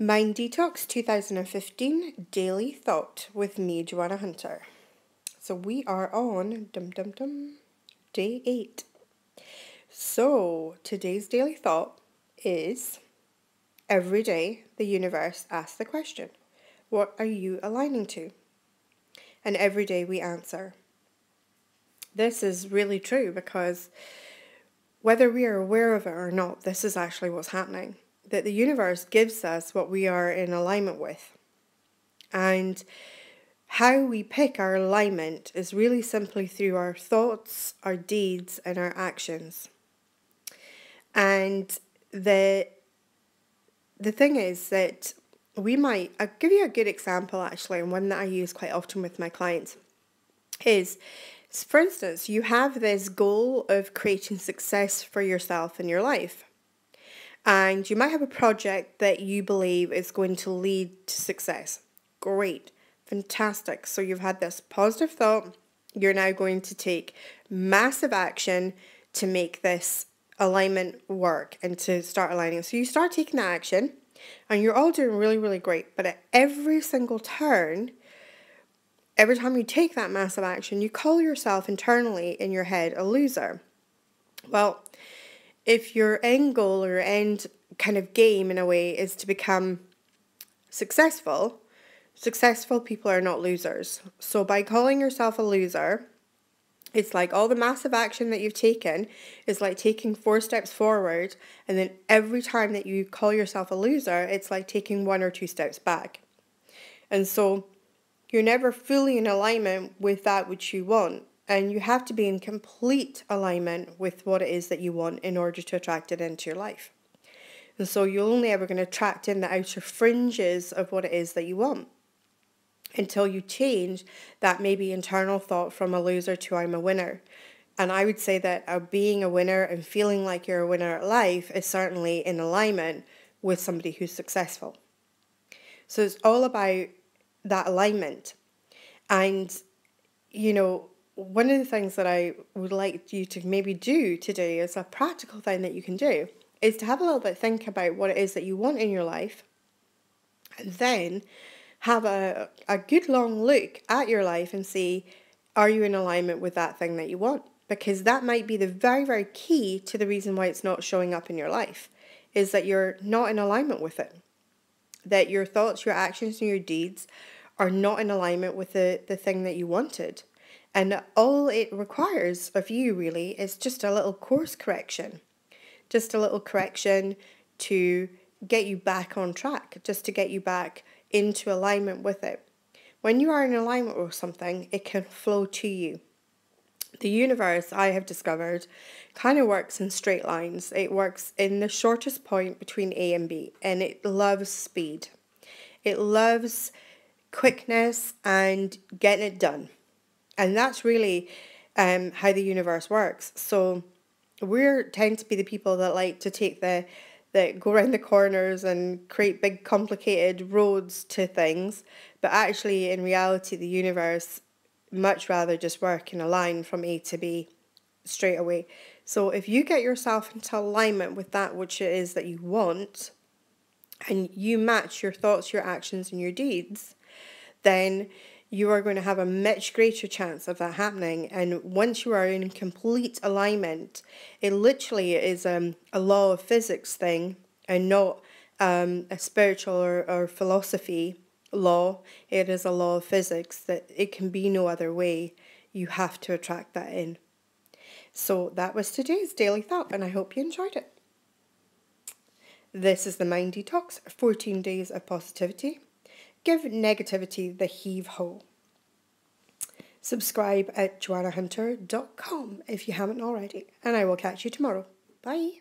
Mind Detox 2015 Daily Thought with me, Joanna Hunter. So we are on dum dum dum day eight. So today's daily thought is every day the universe asks the question, What are you aligning to? And every day we answer. This is really true because whether we are aware of it or not, this is actually what's happening that the universe gives us what we are in alignment with. And how we pick our alignment is really simply through our thoughts, our deeds, and our actions. And the the thing is that we might I'll give you a good example actually, and one that I use quite often with my clients is for instance, you have this goal of creating success for yourself in your life and you might have a project that you believe is going to lead to success. Great, fantastic. So you've had this positive thought. You're now going to take massive action to make this alignment work and to start aligning. So you start taking that action and you're all doing really, really great. But at every single turn, every time you take that massive action, you call yourself internally in your head a loser. Well, if your end goal or end kind of game in a way is to become successful, successful people are not losers. So by calling yourself a loser, it's like all the massive action that you've taken is like taking four steps forward, and then every time that you call yourself a loser, it's like taking one or two steps back. And so you're never fully in alignment with that which you want and you have to be in complete alignment with what it is that you want in order to attract it into your life. And so you're only ever going to attract in the outer fringes of what it is that you want until you change that maybe internal thought from a loser to I'm a winner. And I would say that uh, being a winner and feeling like you're a winner at life is certainly in alignment with somebody who's successful. So it's all about that alignment. And, you know, one of the things that I would like you to maybe do today is a practical thing that you can do is to have a little bit think about what it is that you want in your life and then have a, a good long look at your life and see are you in alignment with that thing that you want? Because that might be the very very key to the reason why it's not showing up in your life is that you're not in alignment with it. That your thoughts your actions and your deeds are not in alignment with the, the thing that you wanted and all it requires of you really is just a little course correction, just a little correction to get you back on track, just to get you back into alignment with it. When you are in alignment with something, it can flow to you. The universe, I have discovered, kind of works in straight lines. It works in the shortest point between A and B, and it loves speed. It loves quickness and getting it done. And that's really um, how the universe works. So we tend to be the people that like to take the that go around the corners and create big complicated roads to things. But actually in reality the universe much rather just work in a line from A to B straight away. So if you get yourself into alignment with that which it is that you want and you match your thoughts, your actions and your deeds, then you are going to have a much greater chance of that happening. And once you are in complete alignment, it literally is um, a law of physics thing and not um, a spiritual or, or philosophy law. It is a law of physics that it can be no other way. You have to attract that in. So that was today's daily thought, and I hope you enjoyed it. This is the Mind Detox 14 Days of Positivity. Give negativity the heave ho. Subscribe at joannahunter.com if you haven't already, and I will catch you tomorrow. Bye.